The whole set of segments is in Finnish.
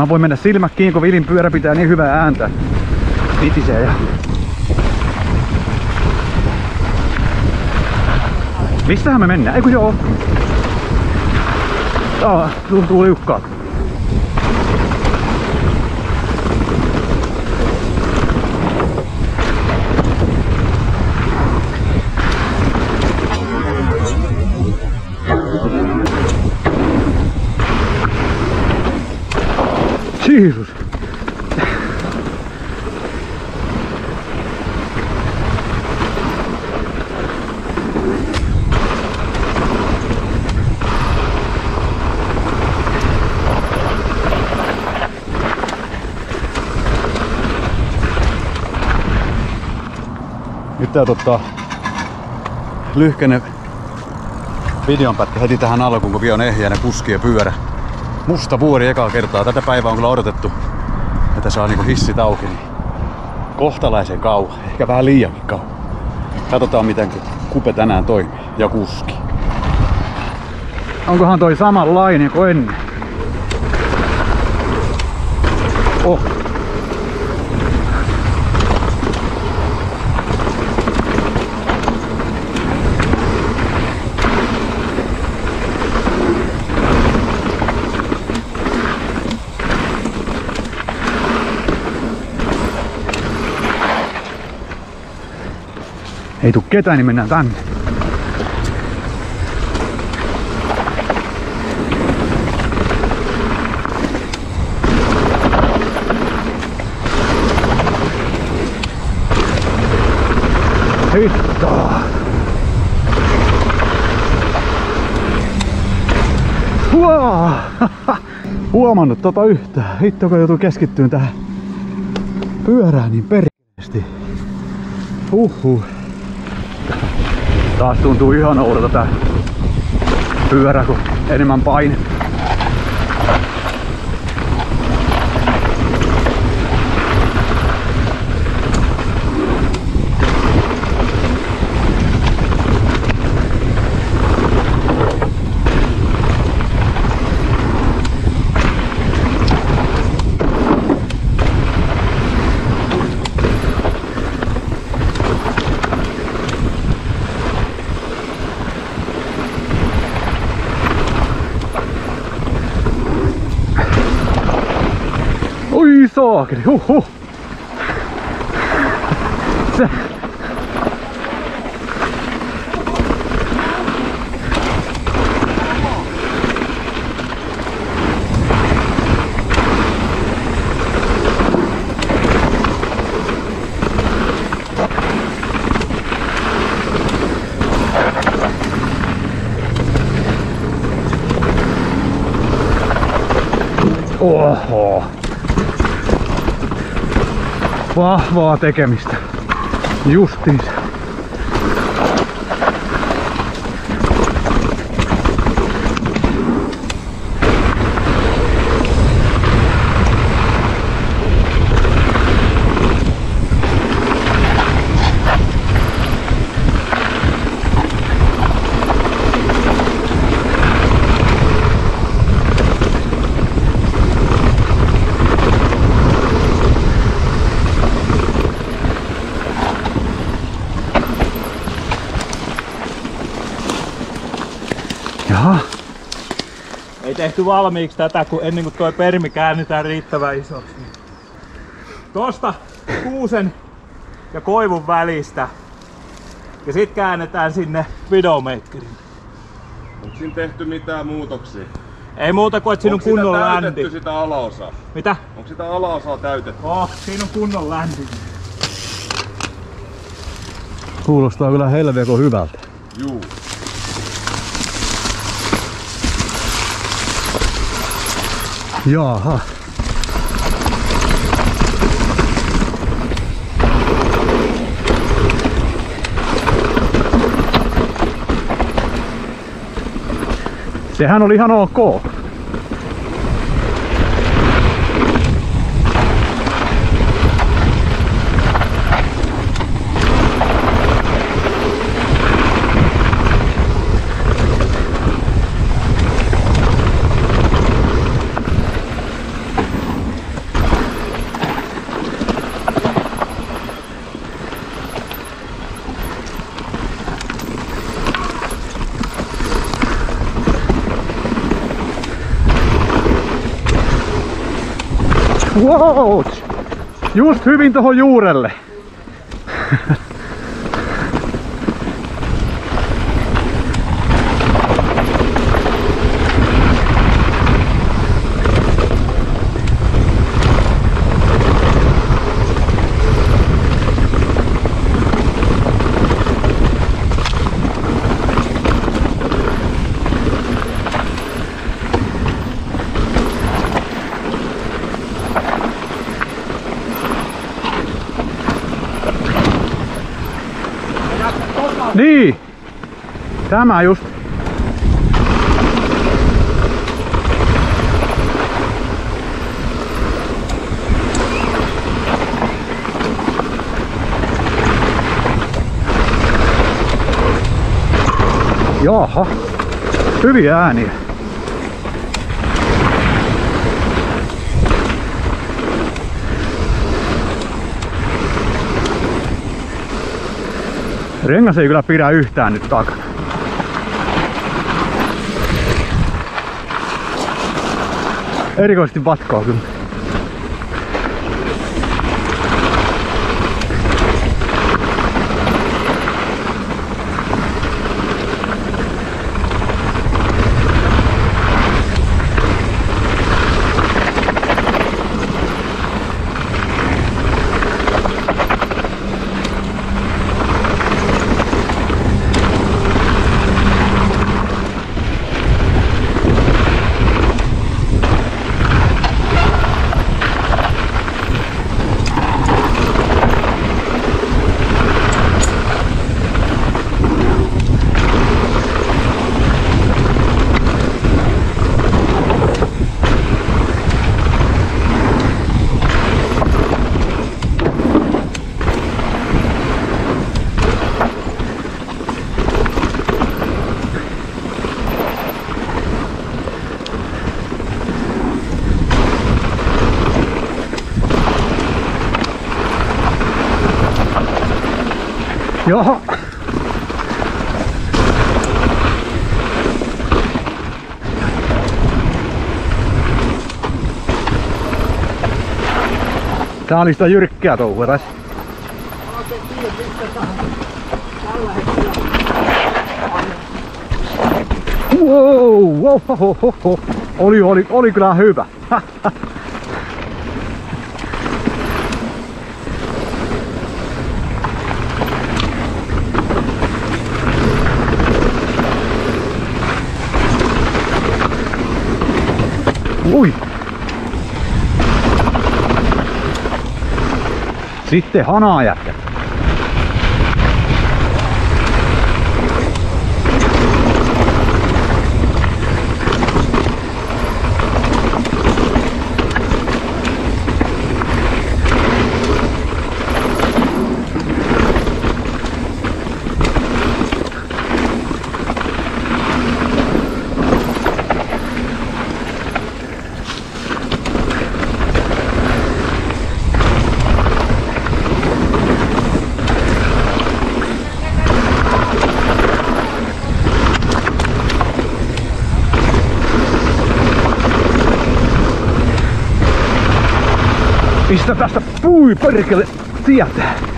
Mä voin mennä silmät kiinni, kun Vilin pyörä pitää niin hyvää ääntä. Vitisee ja... Mistähän me mennään? Eiku joo. Tää tuntuu liukkaalta. Jeesus. Nyt tää tota lyhkänen videonpätkä heti tähän alkuun, kun vielä on ehjänä kuski ja pyörä. Musta vuori ekaa kertaa. Tätä päivää on kyllä odotettu, että saa niinku hissit auki. Niin kohtalaisen kauan, ehkä vähän liiankin kauan. Katsotaan miten kupe tänään toimii ja kuski. Onkohan toi samanlainen kuin ennen? Oh. Ei tuu ketään, niin mennään tänne. Hitto. Wow. Huomannut tota yhtään. Hitto kun joutuu keskittyyn tähän pyörään niin perkeesti. Uhuh. Taas tuntuu ihan oudolta tää pyörä, kun enemmän paine. walking. Ooh, ooh. oh. Vahvaa tekemistä. Justiinsa. Jaha. Ei tehty valmiiksi tätä, kun ennen kuin tuo permi käännetään riittävän isoksi. niin Tosta kuusen ja koivun välistä. Ja sit käännetään sinne videomakerin. Onko siinä tehty mitään muutoksia? Ei muuta kuin, että siinä on Onko sitä kunnon länti. sitä alaosaa? Mitä? Onko sitä alaosaa täytetty? Oh, siinä on kunnon länti. Kuulostaa kyllä helveko hyvältä. Juu. Jaha. Sehän oli ihan ok. Wow! Just hyvin tuohon juurelle. Niin. Tämä just. Jaha. Hyviä ääniä. Rengas ei kyllä pidä yhtään nyt takana. Erikoisesti vatkaa kyllä. Jaha. Tää oli sitä jyrkkää touhua tässä. Wow, wow, ho, ho, ho. Oli, oli, oli kyllä hyvä. Ui. Sitten hanaa jätkä. Pistä tästä pui perkele sieltä.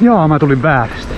Jaa, mä tulin väärästä.